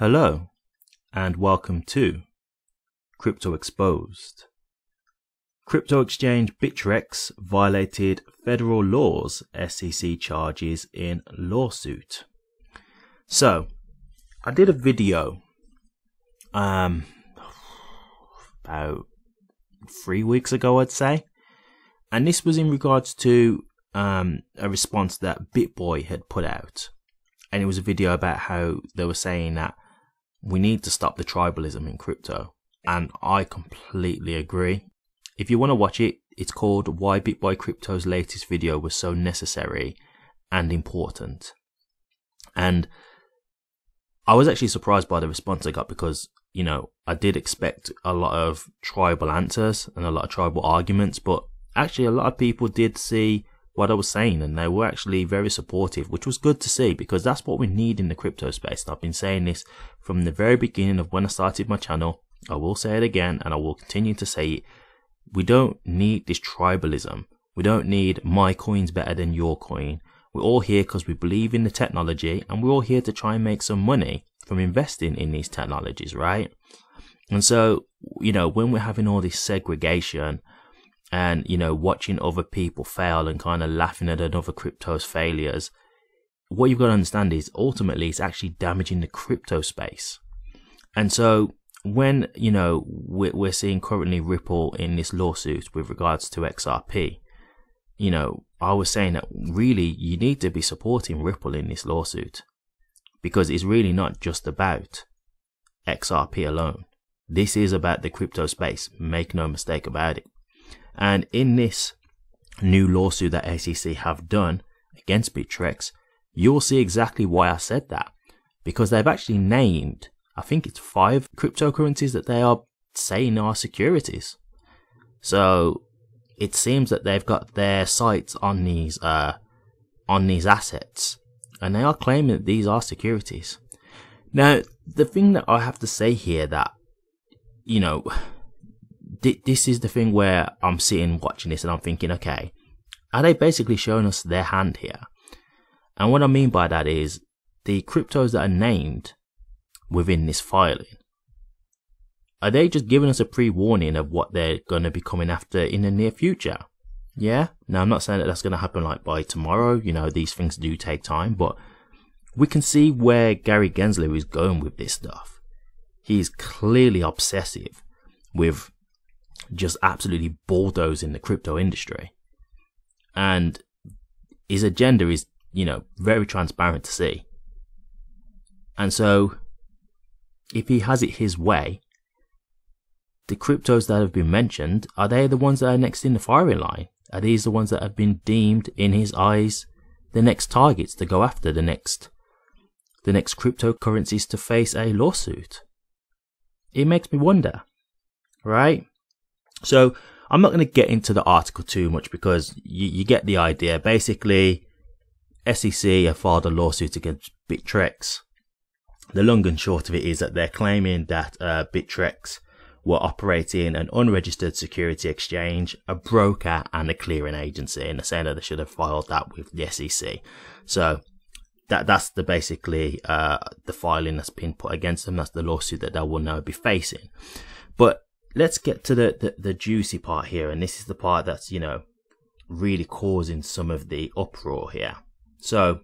Hello, and welcome to Crypto Exposed. Crypto exchange Bittrex violated federal laws, SEC charges in lawsuit. So, I did a video um about three weeks ago, I'd say, and this was in regards to um, a response that BitBoy had put out, and it was a video about how they were saying that we need to stop the tribalism in crypto. And I completely agree. If you want to watch it, it's called Why BitBoy Crypto's latest video was so necessary and important. And I was actually surprised by the response I got because, you know, I did expect a lot of tribal answers and a lot of tribal arguments, but actually a lot of people did see what I was saying and they were actually very supportive, which was good to see because that's what we need in the crypto space. And I've been saying this from the very beginning of when I started my channel. I will say it again and I will continue to say it. We don't need this tribalism. We don't need my coin's better than your coin. We're all here because we believe in the technology and we're all here to try and make some money from investing in these technologies, right? And so, you know, when we're having all this segregation and you know watching other people fail and kind of laughing at another crypto's failures what you've got to understand is ultimately it's actually damaging the crypto space. And so when you know we're, seeing currently ripple in this lawsuit with regards to xrp you know i was saying that really you need to be supporting ripple in this lawsuit because it's really not just about xrp alone. This is about the crypto space. Make no mistake about it and in this new lawsuit that SEC have done against Bittrex, you'll see exactly why I said that. Because they've actually named, I think it's five cryptocurrencies that they are saying are securities. So it seems that they've got their sights on these uh, on these assets, and they are claiming that these are securities. Now, the thing that I have to say here that you know this is the thing where I'm sitting watching this and I'm thinking, okay, are they basically showing us their hand here? And what I mean by that is the cryptos that are named within this filing. Are they just giving us a pre-warning of what they're going to be coming after in the near future? Yeah. Now I'm not saying that that's going to happen like by tomorrow. You know, these things do take time, but we can see where Gary Gensler is going with this stuff. He's clearly obsessive with just absolutely bulldozing the crypto industry. And his agenda is, you know, very transparent to see. And so, if he has it his way, the cryptos that have been mentioned, are they the ones that are next in the firing line? Are these the ones that have been deemed in his eyes the next targets to go after, the next the next cryptocurrencies to face a lawsuit? It makes me wonder, right? So I'm not going to get into the article too much because you, you get the idea. Basically, SEC have filed a lawsuit against Bittrex. The long and short of it is that they're claiming that uh, Bittrex were operating an unregistered security exchange, a broker, and a clearing agency, and they're saying that they should have filed that with the SEC. So that that's the basically uh, the filing that's been put against them. That's the lawsuit that they will now be facing. But let's get to the, the, the juicy part here, and this is the part that's, you know, really causing some of the uproar here. So,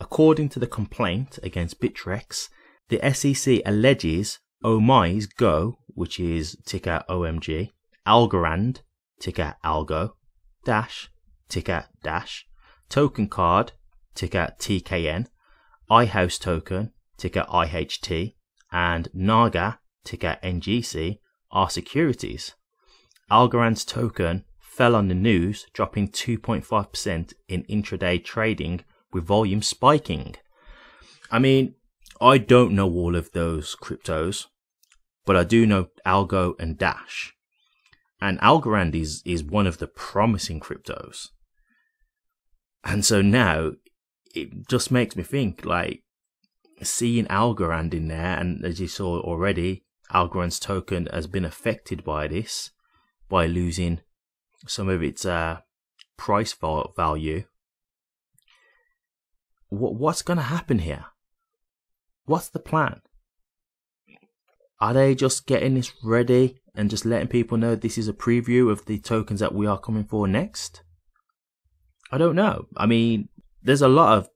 according to the complaint against Bittrex, the SEC alleges Omize Go, which is ticker OMG, Algorand, ticker Algo, Dash, ticker Dash, Token Card, ticker TKN, iHouse Token, ticker IHT, and Naga, ticker NGC, are securities. Algorand's token fell on the news, dropping 2.5% in intraday trading with volume spiking. I mean, I don't know all of those cryptos, but I do know Algo and Dash. And Algorand is, is one of the promising cryptos. And so now it just makes me think like seeing Algorand in there, and as you saw already, Algorand's token has been affected by this, by losing some of its uh, price value. What, what's going to happen here? What's the plan? are they just getting this ready and just letting people know this is a preview of the tokens that we are coming for next? I don't know. I mean, there's a lot of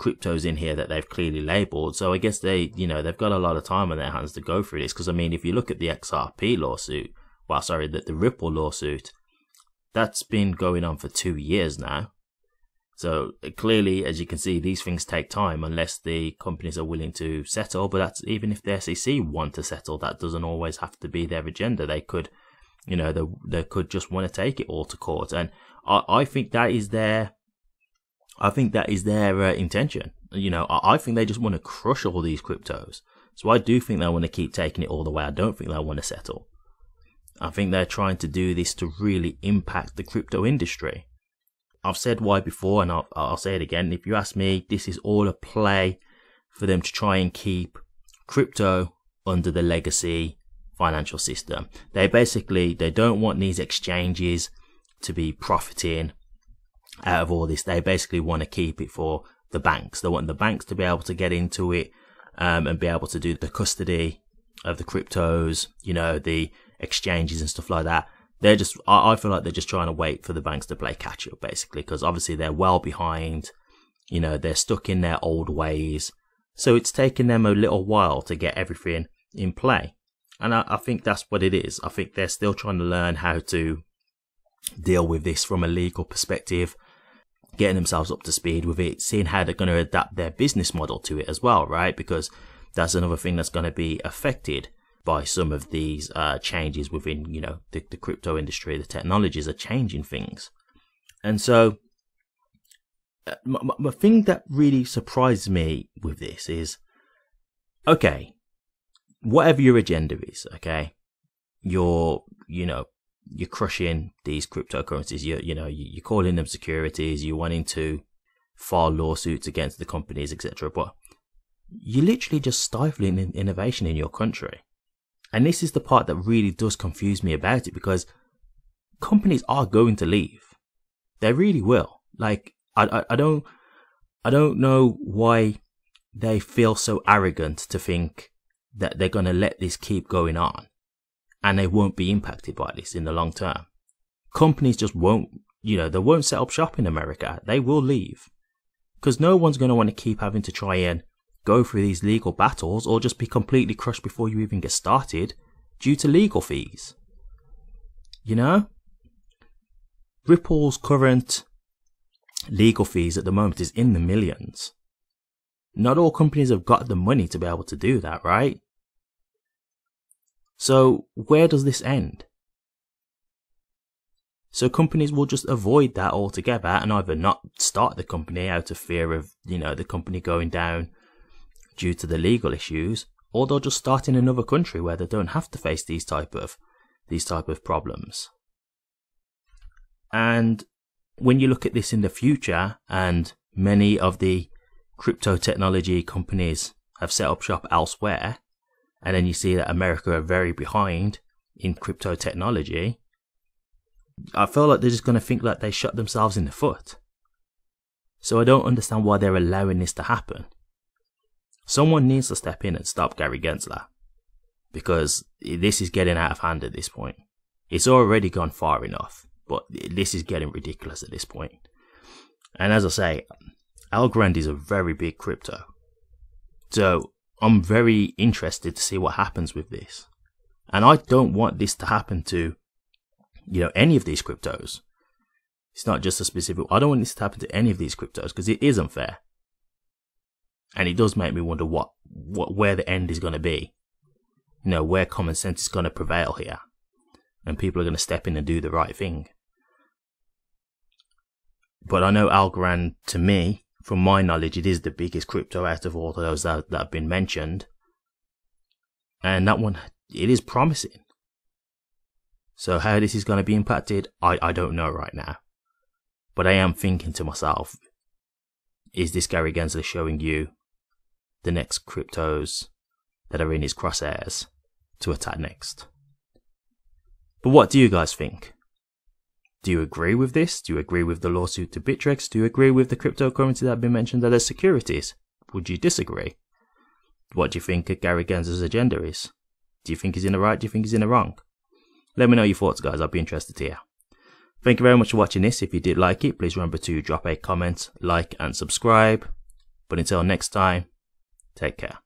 cryptos in here that they've clearly labeled. So I guess they, you know, they've got a lot of time on their hands to go through this. Because I mean, if you look at the XRP lawsuit, well, sorry, the, the Ripple lawsuit, that's been going on for two years now. So uh, clearly, as you can see, these things take time unless the companies are willing to settle. But that's even if the SEC want to settle, that doesn't always have to be their agenda. They could, you know, they, they could just want to take it all to court. And I, I think that is their I think that is their uh, intention. You know, I, I think they just want to crush all these cryptos. So I do think they want to keep taking it all the way. I don't think they want to settle. I think they're trying to do this to really impact the crypto industry. I've said why before, and I'll, I'll say it again. If you ask me, this is all a play for them to try and keep crypto under the legacy financial system. They basically they don't want these exchanges to be profiting out of all this. They basically want to keep it for the banks. They want the banks to be able to get into it um, and be able to do the custody of the cryptos, you know, the exchanges and stuff like that. They're just, I, I feel like they're just trying to wait for the banks to play catch up, basically, because obviously they're well behind. You know, they're stuck in their old ways. So it's taken them a little while to get everything in play. And I, I think that's what it is. I think they're still trying to learn how to deal with this from a legal perspective getting themselves up to speed with it, seeing how they're going to adapt their business model to it as well, right? Because that's another thing that's going to be affected by some of these uh, changes within, you know, the, the crypto industry. The technologies are changing things. And so, uh, my, my thing that really surprised me with this is, okay, whatever your agenda is, okay, you're, you know, you're crushing these cryptocurrencies. You you know you're calling them securities. You're wanting to file lawsuits against the companies, etc. But you're literally just stifling innovation in your country. And this is the part that really does confuse me about it because companies are going to leave. They really will. Like I, I, I don't I don't know why they feel so arrogant to think that they're going to let this keep going on and they won't be impacted by this in the long term. Companies just won't, you know, they won't set up shop in America. They will leave. Because no one's going to want to keep having to try and go through these legal battles or just be completely crushed before you even get started due to legal fees. You know? Ripple's current legal fees at the moment is in the millions. Not all companies have got the money to be able to do that, right? So where does this end? So companies will just avoid that altogether and either not start the company out of fear of, you know, the company going down due to the legal issues, or they'll just start in another country where they don't have to face these type of these type of problems. And when you look at this in the future and many of the crypto technology companies have set up shop elsewhere, and then you see that America are very behind in crypto technology, I feel like they're just going to think that they shot themselves in the foot. So I don't understand why they're allowing this to happen. Someone needs to step in and stop Gary Gensler. Because this is getting out of hand at this point. It's already gone far enough, but this is getting ridiculous at this point. And as I say, Algorand is a very big crypto. So I'm very interested to see what happens with this. And I don't want this to happen to, you know, any of these cryptos. It's not just a specific, I don't want this to happen to any of these cryptos because it is unfair. And it does make me wonder what, what, where the end is going to be. You know, where common sense is going to prevail here. And people are going to step in and do the right thing. But I know Algorand, to me, from my knowledge, it is the biggest crypto out of all those that, that have been mentioned. And that one, it is promising. So how this is going to be impacted, I, I don't know right now. But I am thinking to myself, is this Gary Gensler showing you the next cryptos that are in his crosshairs to attack next? But what do you guys think? Do you agree with this? Do you agree with the lawsuit to Bittrex? Do you agree with the cryptocurrency that have been mentioned as securities? Would you disagree? What do you think Gary Gensler's agenda is? Do you think he's in the right? Do you think he's in the wrong? Let me know your thoughts, guys. I'd be interested to hear. Thank you very much for watching this. If you did like it, please remember to drop a comment, like, and subscribe. But until next time, take care.